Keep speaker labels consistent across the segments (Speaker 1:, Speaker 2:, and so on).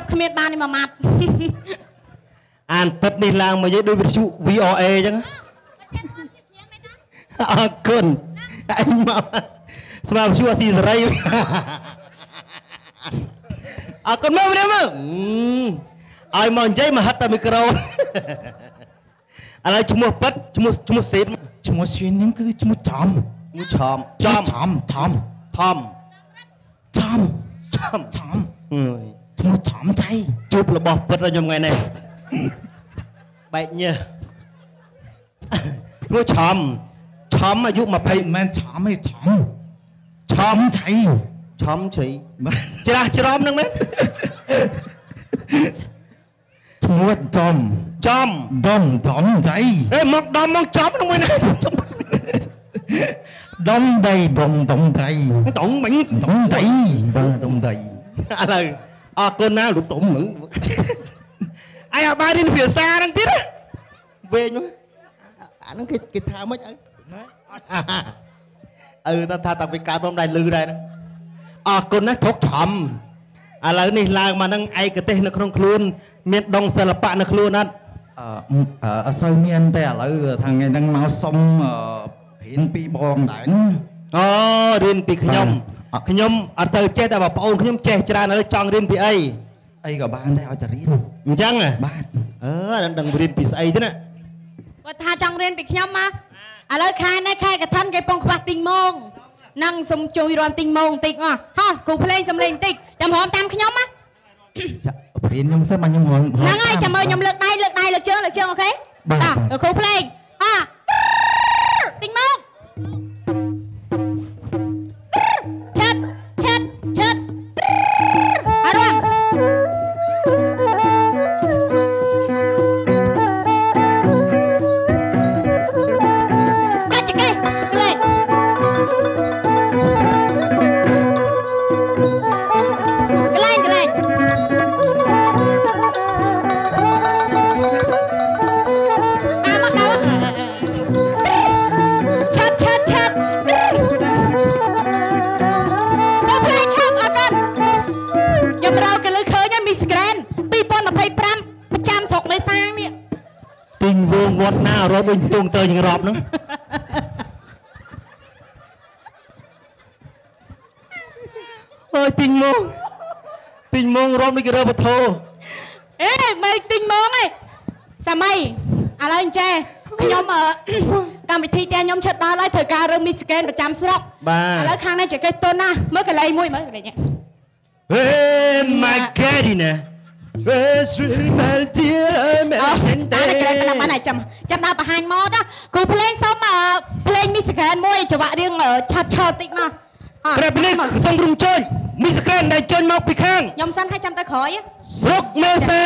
Speaker 1: ប់គ្មានបាននេះមួយម៉ាត់
Speaker 2: អានទឹកនេះឡើងមកយើងដូចវិទ្យុ VRA អញ្ចឹងអរគុណអញមកស្មារតីវិទ្យុអាស៊ីសេរីអរគុណមកម្នាក់មកអឺឲ្យមកនិយាយមកហិតតែមីក្រូឥឡូវឈ្មោះពិតឈ្មោះឈ្មោះសេត
Speaker 3: ឈ្មោះស្រីនឹងគឺឈ្មោះចំ
Speaker 2: ឈ្មោះឆំចំ
Speaker 3: ចំចំ
Speaker 2: ថំ
Speaker 3: ចំ
Speaker 2: ចំ
Speaker 3: ចំ
Speaker 2: អើយ
Speaker 3: ឈ្មោះចំចៃ
Speaker 2: ជួបរបស់ពិតដល់ខ្ញុំថ្ងៃនេះបែកញើសឈ្មោះឆំឆំអាយុ
Speaker 3: មិន
Speaker 2: 20
Speaker 3: មែនចំទេចំ
Speaker 2: ឆំ
Speaker 3: ចៃ
Speaker 2: ឆំជ្រៃច្រាស់ច្រំហ្នឹងមែន
Speaker 3: ឈ្មោះចំ
Speaker 2: ចំ
Speaker 3: ដំដំចៃ
Speaker 2: អេមកដំមកចំហ្នឹងមួយណា
Speaker 3: ដំដៃដំដំដៃ
Speaker 2: តងមិញ
Speaker 3: ដំដៃបាទដំដៃ
Speaker 2: ឥឡូវ អរគុណណាលោកតុំហ្នឹងអាយអបាយរៀនភាសាហ្នឹងទៀតណាវែងមកអាហ្នឹងគេគេថាម៉េចឪឪថាថាតាពីកើតមកដែរលឺដែរហ្នឹងអរគុណណាស់ធុកធំឥឡូវនេះឡើងមកហ្នឹងឯកទេសនៅក្នុងខ្លួន មានដងសិល្បៈនៅខ្លួនអត់
Speaker 3: អឺអឺអត់សូវមានទេឥឡូវថាថ្ងៃហ្នឹងមកសុំអឺរៀនពីបងដែរ
Speaker 2: អូរៀនពីខ្ញុំ
Speaker 3: បាទ
Speaker 2: ខ្ញុំអត់ទៅចេះតែបងប្អូនខ្ញុំចេះច្រើនហើយចង់រៀនពីអី
Speaker 3: អីក៏បានដែរឲ្យតែរៀន
Speaker 2: អញ្ចឹងហ៎
Speaker 3: បាទ
Speaker 2: អឺដឹងដឹងរៀនពីស្អីទេណា
Speaker 1: គាត់ថាចង់រៀនពីខ្ញុំមកឥឡូវខែនេះខែកឋិនគេពងខ្វះទីងម៉ងនឹងសុំជួយរំទីងម៉ងបន្តិចមកហោះគ្រូភ្លេងសំលេងបន្តិចចាំរំតាមខ្ញុំណា
Speaker 3: ចារៀនខ្ញុំសិនមកខ្ញុំរង
Speaker 1: ហ្នឹងហើយចាំមើលខ្ញុំលើកដៃលើកដៃលើកជើងលើកជើងអូខេ
Speaker 3: បាទ
Speaker 1: តោះ
Speaker 3: បាទ
Speaker 1: គ្រូភ្លេងហោះទីង
Speaker 2: វងវត្តណារត់ដូចទងទៅយ៉ាងរាប់ហ្នឹងអើយទិញមកទិញមករាប់ដូចគេរើបធោ
Speaker 1: អេមិនទិញហ្មងឯងសម័យឥឡូវអញ្ចេះខ្ញុំអឺកម្មវិធីផ្ទះខ្ញុំឈិតដល់ហើយត្រូវការរើមីសក្រែនប្រចាំស្រុក
Speaker 2: បា
Speaker 1: ឥឡូវ
Speaker 2: ទ
Speaker 1: ខាងនេះចកេះទុនណាមើលកន្លែងមួយមើលកន្លែងនេះ
Speaker 2: ហេ my god ណា It's really my dear
Speaker 1: អូ
Speaker 2: man
Speaker 1: បានតែកន្លែងប៉ុណ្ណាបានតែចាំចាំដល់បង្ហាញម៉ូតណាគ្រូភ្លេងសុំអឺភ្លេងមីសក្រែនមួយចង្វាក់រៀងអឺឆាត់ឆើតិចមកអ่ะ
Speaker 2: ក្រែបនេះសូមរំជើញមីសក្រែនដែលចេញមកពីខាង
Speaker 1: ខ្ញុំសិនឲ្យចាំទៅក្រោយហ៎
Speaker 2: ស្រុកមេសា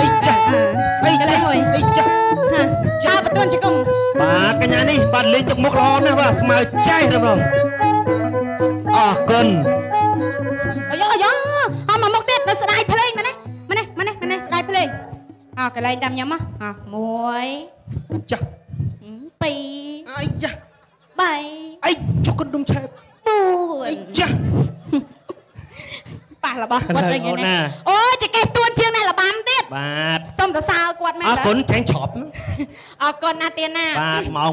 Speaker 2: អីចាស់អី
Speaker 1: កន្លែ
Speaker 2: ចា
Speaker 1: ងមួយ
Speaker 2: អីចាស់
Speaker 1: ហាចោលបន្ទួនជង្គង់
Speaker 2: បាទកញ្ញានេះបាទលេងទឹកមុខល្អណាស់បាទស្មើចេះទេបងអរគុណ
Speaker 1: អាយ៉អាយ៉អមមកមុខទៀតនៅស្ដាយភ្លេងមែនទេមែនទេមែនទេមែនទេស្ដាយភ្លេងអោកន្លែងតាមខ្ញុំហ៎1
Speaker 2: អីចាស់
Speaker 1: 2
Speaker 2: អីចាស់
Speaker 1: 3
Speaker 2: អីចុកកណ្ដុំឆែបអី
Speaker 1: 4
Speaker 2: ចាស់
Speaker 1: ប៉ះរបស់គាត់ទៅ
Speaker 2: អូនណា
Speaker 1: នេះអូយចកេះទួនជាងអ្នកល បាំទៀត
Speaker 2: បាទ
Speaker 1: សូមសរសើរគាត់មែន
Speaker 2: អរ
Speaker 1: តើ
Speaker 2: គុណចាញ់ឆប់
Speaker 1: អរគុណណាស់ទៀតណា
Speaker 2: បាទម៉ោង